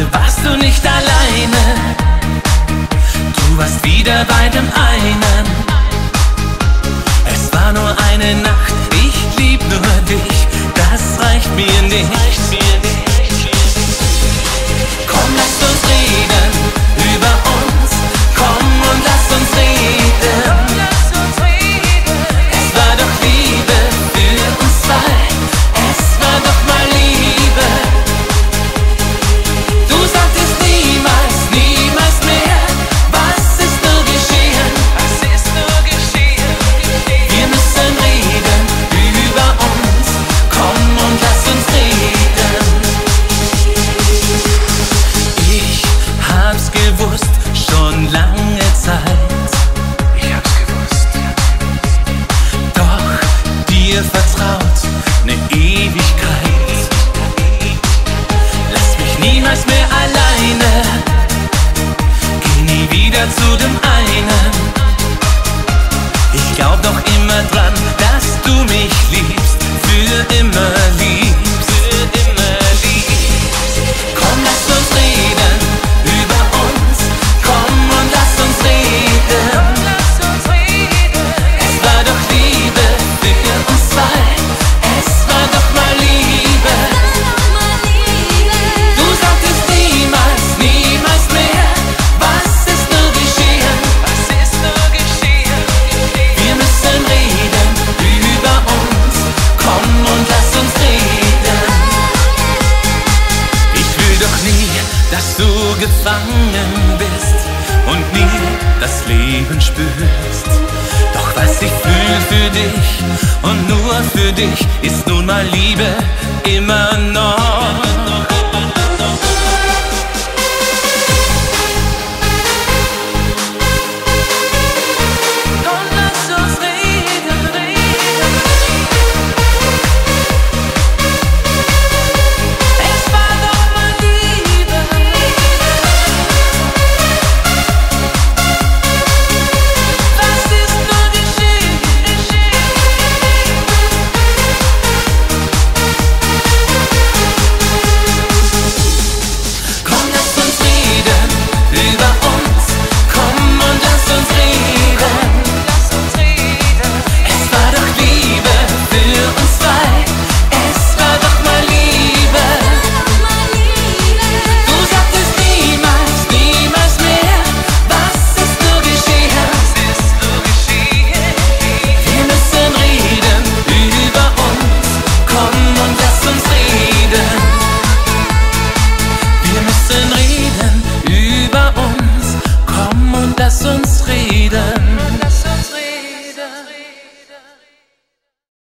Heute warst du nicht alleine, du warst wieder bei dem einen. Es war nur eine Nacht, zu dem gefangen bist und nie das Leben spürst. Doch was ich fühle für dich und nur für dich ist nun mal Liebe immer.